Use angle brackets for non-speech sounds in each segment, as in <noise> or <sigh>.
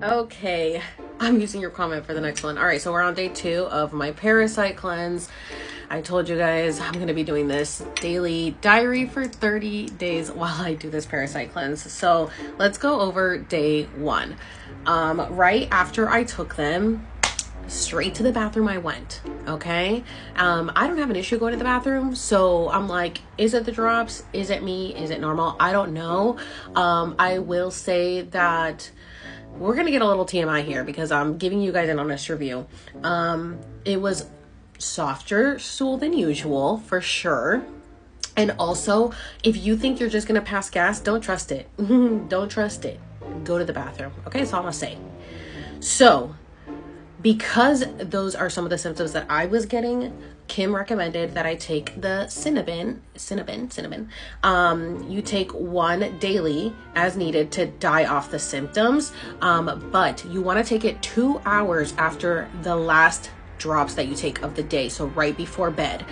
Okay, I'm using your comment for the next one. All right, so we're on day two of my parasite cleanse. I told you guys I'm gonna be doing this daily diary for 30 days while I do this parasite cleanse. So let's go over day one. Um, right after I took them, straight to the bathroom I went. Okay. Um, I don't have an issue going to the bathroom. So I'm like, is it the drops? Is it me? Is it normal? I don't know. Um, I will say that we're gonna get a little TMI here because I'm giving you guys an honest review. Um, it was softer stool than usual for sure. And also, if you think you're just gonna pass gas, don't trust it. <laughs> don't trust it. Go to the bathroom. Okay, that's all I'm gonna say. So, because those are some of the symptoms that I was getting, Kim recommended that I take the Cinnabon, Cinnabon, Cinnabon. Um, you take one daily as needed to die off the symptoms, um, but you want to take it two hours after the last drops that you take of the day, so right before bed,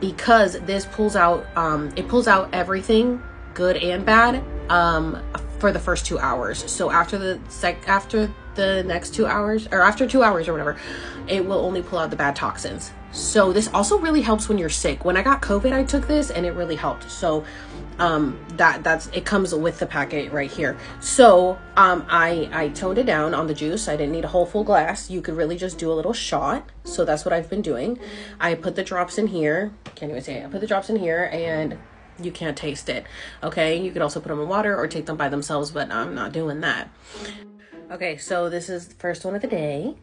because this pulls out, um, it pulls out everything, good and bad, um, for the first two hours. So after the sec, after the next two hours, or after two hours or whatever, it will only pull out the bad toxins. So this also really helps when you're sick. When I got COVID, I took this and it really helped. So um that that's it comes with the packet right here. So um I I toned it down on the juice. I didn't need a whole full glass. You could really just do a little shot. So that's what I've been doing. I put the drops in here. Can't even say it. I put the drops in here and you can't taste it. Okay, you could also put them in water or take them by themselves, but I'm not doing that. Okay, so this is the first one of the day.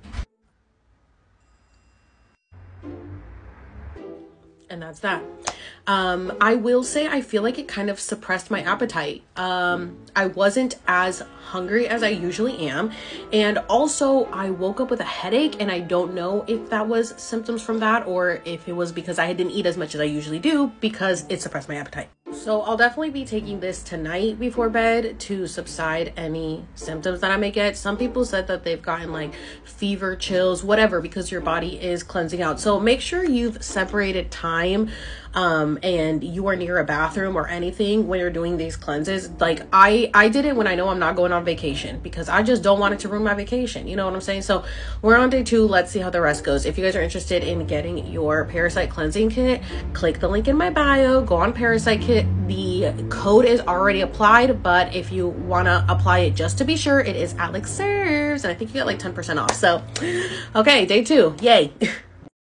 And that's that. Um, I will say I feel like it kind of suppressed my appetite. Um, I wasn't as hungry as I usually am. And also, I woke up with a headache, and I don't know if that was symptoms from that or if it was because I didn't eat as much as I usually do because it suppressed my appetite. So I'll definitely be taking this tonight before bed to subside any symptoms that I may get. Some people said that they've gotten like fever, chills, whatever, because your body is cleansing out. So make sure you've separated time um, and you are near a bathroom or anything when you're doing these cleanses. Like I, I did it when I know I'm not going on vacation because I just don't want it to ruin my vacation. You know what I'm saying? So we're on day two. Let's see how the rest goes. If you guys are interested in getting your parasite cleansing kit, click the link in my bio, go on parasite kit. The code is already applied, but if you want to apply it just to be sure, it is Alex Serves. And I think you get like 10% off. So, okay, day two. Yay. <laughs>